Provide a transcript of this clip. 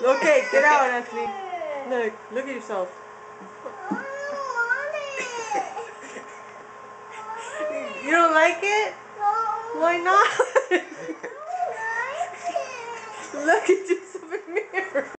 Okay, get out, Anthony. Look, look at yourself. You don't like it? Why not? Look at yourself in the mirror.